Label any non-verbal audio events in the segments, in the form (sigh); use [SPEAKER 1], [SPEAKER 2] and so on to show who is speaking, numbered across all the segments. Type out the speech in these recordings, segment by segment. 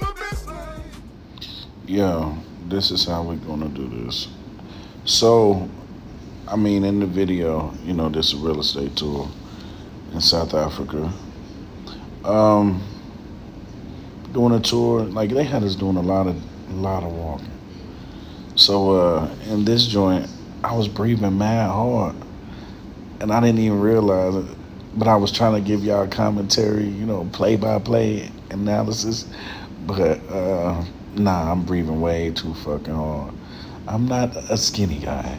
[SPEAKER 1] my best life.
[SPEAKER 2] Yo, this is how we're gonna do this. So, I mean, in the video, you know, this is a real estate tour in South Africa. Um, doing a tour, like they had us doing a lot of, a lot of walking. So, uh, in this joint, I was breathing mad hard, and I didn't even realize it. But I was trying to give y'all commentary, you know, play by play analysis. But uh, nah, I'm breathing way too fucking hard. I'm not a skinny guy,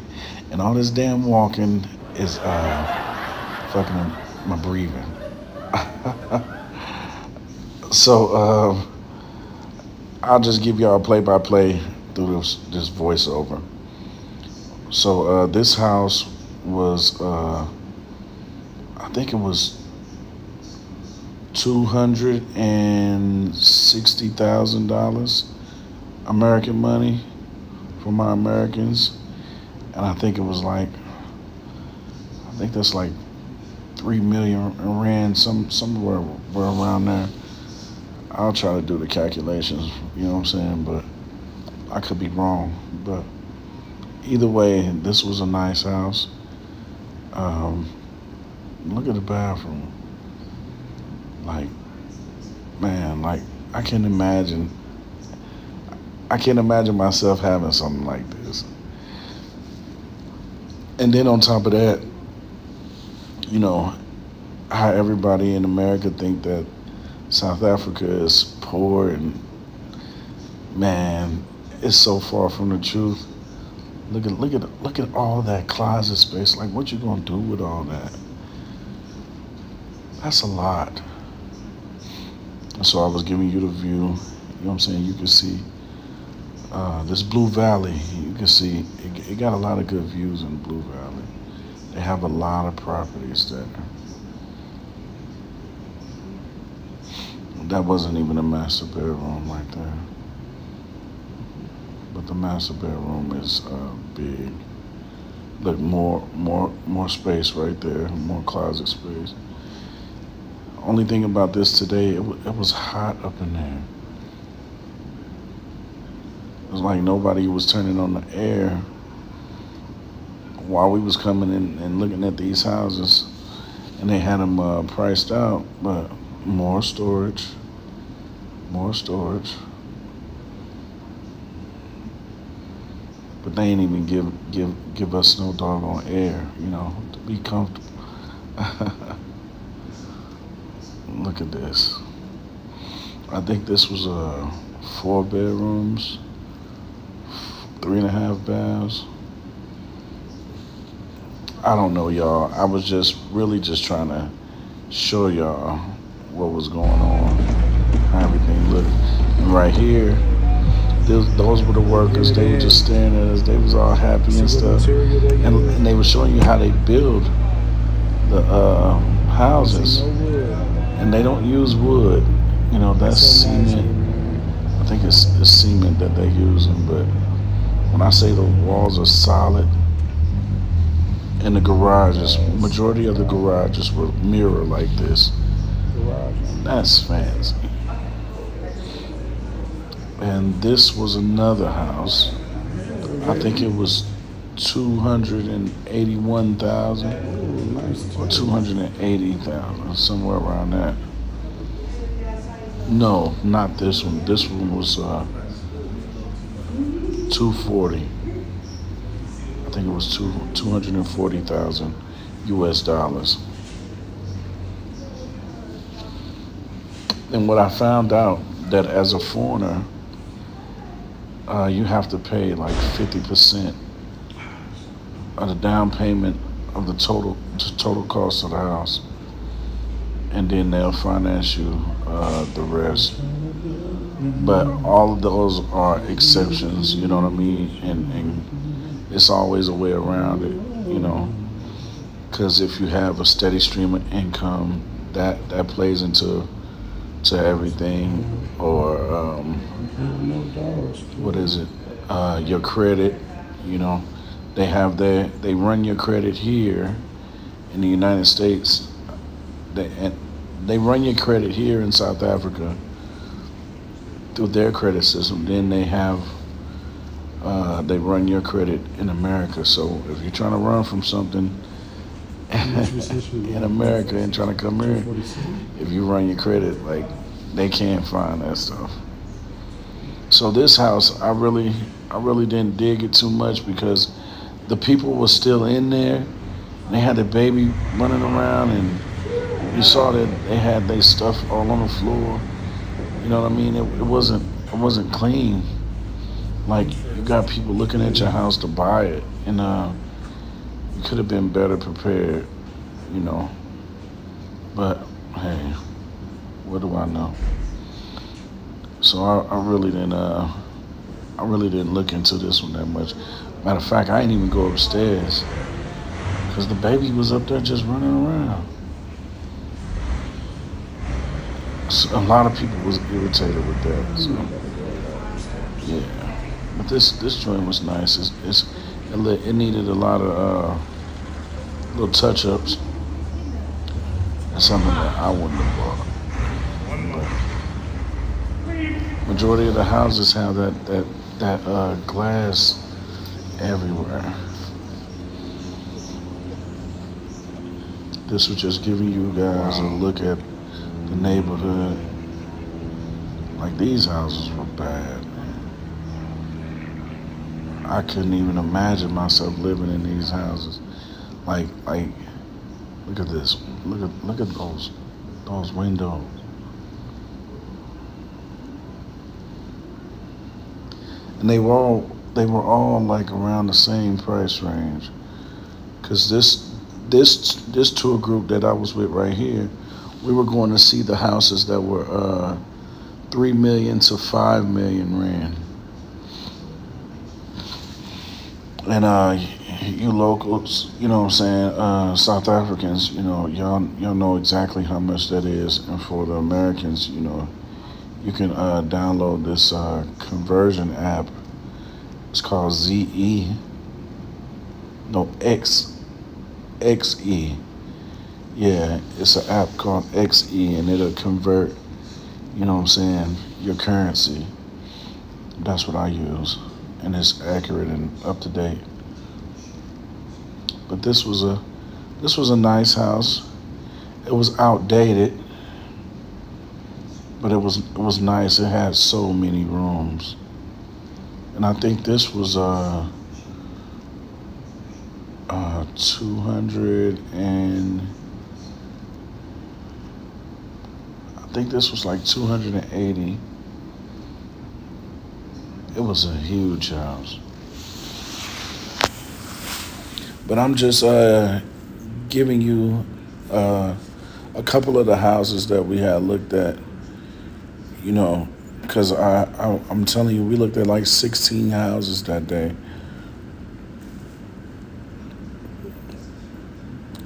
[SPEAKER 2] and all this damn walking is uh, fucking my breathing. (laughs) so um, I'll just give y'all a play by play through this this voiceover. So uh, this house was, uh, I think it was two hundred and sixty thousand dollars American money for my Americans, and I think it was like, I think that's like three million rand, some somewhere around there. I'll try to do the calculations, you know what I'm saying, but I could be wrong. But either way, this was a nice house. Um, look at the bathroom. Like, man, like I can't imagine. I can't imagine myself having something like this. And then on top of that, you know, how everybody in America think that South Africa is poor and man, it's so far from the truth. Look at look at look at all that closet space. Like what you gonna do with all that? That's a lot. So I was giving you the view, you know what I'm saying? You can see uh, this Blue Valley. You can see it, it got a lot of good views in Blue Valley. They have a lot of properties there. That wasn't even a master bedroom right there. But the master bedroom is uh, big. Look, more, more, more space right there. More closet space. Only thing about this today, it, it was hot up in there. It was like nobody was turning on the air while we was coming in and looking at these houses, and they had them uh, priced out, but more storage, more storage. But they ain't even give give give us no doggone air, you know, to be comfortable. (laughs) Look at this. I think this was uh, four bedrooms, three and a half baths. I don't know, y'all. I was just really just trying to show y'all what was going on, how everything looked. And right here, those, those were the workers. They were just staring at us. They was all happy and stuff. And, and they were showing you how they build the uh, houses. And they don't use wood. You know, that's cement. I think it's, it's cement that they're using. But when I say the walls are solid, and the garages, majority of the garages were mirror like this. That's fancy. And this was another house. I think it was two hundred and eighty-one thousand or two hundred and eighty thousand, somewhere around that. No, not this one. This one was uh, two forty. I think it was two two hundred and forty thousand U.S. dollars. And what I found out that as a foreigner, uh, you have to pay like fifty percent of the down payment of the total the total cost of the house, and then they'll finance you uh, the rest. But all of those are exceptions, you know what I mean, and, and it's always a way around it, you know, because if you have a steady stream of income, that that plays into to everything, or um, what is it? Uh, your credit, you know, they have their they run your credit here in the United States. They and they run your credit here in South Africa through their credit system. Then they have uh, they run your credit in America. So if you're trying to run from something (laughs) in America and trying to come here, if you run your credit, like they can't find that stuff. So this house, I really, I really didn't dig it too much because the people were still in there. They had the baby running around, and you saw that they had their stuff all on the floor. You know what I mean? It, it wasn't, it wasn't clean. Like you got people looking at your house to buy it, and uh, could have been better prepared. You know. But hey, what do I know? So I, I really didn't. Uh, I really didn't look into this one that much. Matter of fact, I didn't even go upstairs because the baby was up there just running around. So a lot of people was irritated with that. So yeah, but this this joint was nice. It's, it's it, needed a lot of uh, little touch ups. That's something that I wouldn't have bought. But majority of the houses have that that that uh, glass everywhere. This was just giving you guys a look at the neighborhood. Like these houses were bad. I couldn't even imagine myself living in these houses. Like like look at this. Look at look at those those windows. And they were all they were all like around the same price range. Cause this this this tour group that I was with right here, we were going to see the houses that were uh, three million to five million rand. And uh, you locals, you know what I'm saying, uh, South Africans, you know, y'all y'all know exactly how much that is. And for the Americans, you know, you can uh, download this uh, conversion app. It's called ZE. No, X. XE. Yeah, it's an app called XE and it'll convert, you know what I'm saying, your currency. That's what I use. And it's accurate and up to date. But this was a this was a nice house. It was outdated, but it was it was nice. It had so many rooms. And I think this was uh uh 200 and I think this was like 280. It was a huge house. But I'm just uh, giving you uh, a couple of the houses that we had looked at, you know, because I, I, I'm telling you, we looked at like 16 houses that day.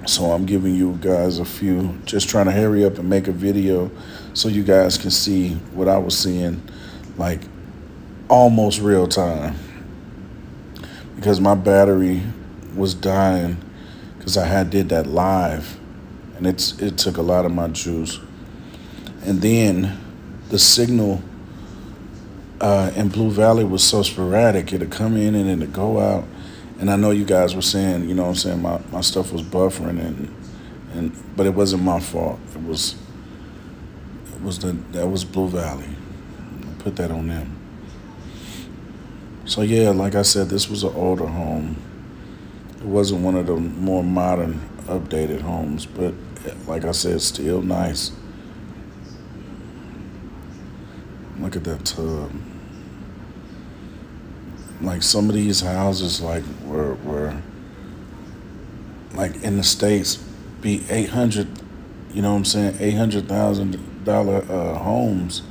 [SPEAKER 2] So I'm giving you guys a few, just trying to hurry up and make a video so you guys can see what I was seeing like almost real time. Because my battery was dying because I had did that live and it's it took a lot of my juice. And then the signal uh, in Blue Valley was so sporadic. It'd come in and it'd go out. And I know you guys were saying, you know what I'm saying, my, my stuff was buffering and and but it wasn't my fault. It was it was the that was Blue Valley. I put that on them. So yeah, like I said, this was an older home. It wasn't one of the more modern, updated homes, but like I said, still nice. Look at that tub. Like some of these houses, like were were like in the states, be eight hundred. You know what I'm saying? Eight hundred thousand dollar uh, homes,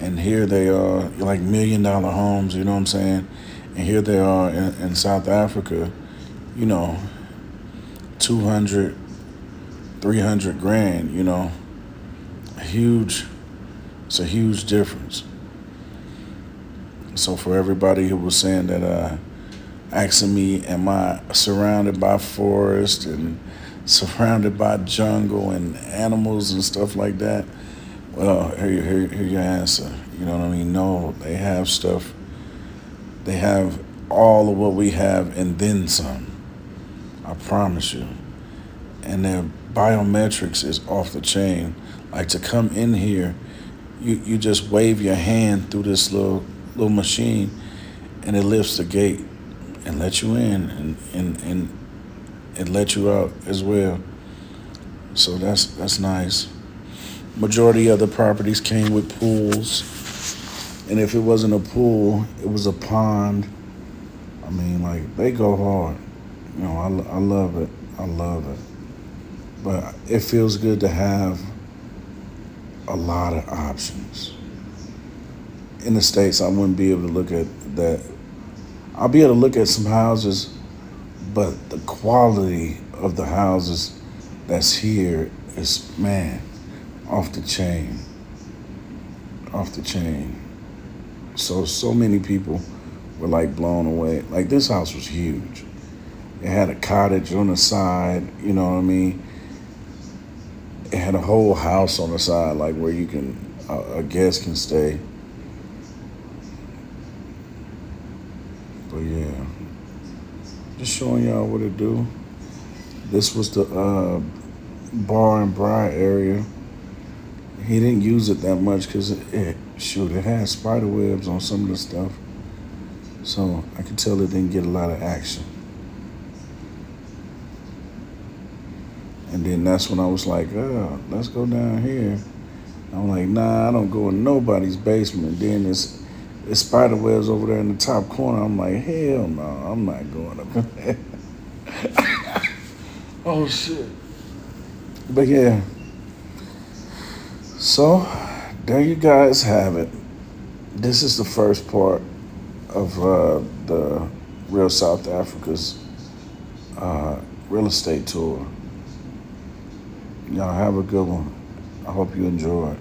[SPEAKER 2] and here they are like million dollar homes. You know what I'm saying? And here they are in, in South Africa. You know, 200, 300 grand. You know, a huge it's a huge difference. So for everybody who was saying that uh, asking me, am I surrounded by forest and (laughs) surrounded by jungle and animals and stuff like that? Oh, well, here, here, here your answer. You know what I mean? No, they have stuff. They have all of what we have and then some. I promise you. And their biometrics is off the chain. Like to come in here, you, you just wave your hand through this little little machine and it lifts the gate and let you in and, and, and it let you out as well. So that's that's nice. Majority of the properties came with pools. And if it wasn't a pool, it was a pond. I mean, like they go hard. You know, I, I love it. I love it. But it feels good to have a lot of options. In the States, I wouldn't be able to look at that. I'll be able to look at some houses, but the quality of the houses that's here is, man, off the chain. Off the chain. So, so many people were like blown away. Like, this house was huge. It had a cottage on the side, you know what I mean? It had a whole house on the side, like where you can, a, a guest can stay. But yeah, just showing y'all what it do. This was the uh, bar and braai area. He didn't use it that much because it, it, shoot, it had spider webs on some of the stuff. So I could tell it didn't get a lot of action. And then that's when I was like, oh, let's go down here. I'm like, nah, I don't go in nobody's basement. Then it's, it's spider webs over there in the top corner. I'm like, hell no, I'm not going up (laughs) there. oh shit. But yeah. So there you guys have it. This is the first part of uh, the Real South Africa's uh, real estate tour. Y'all have a good one. I hope you enjoy it.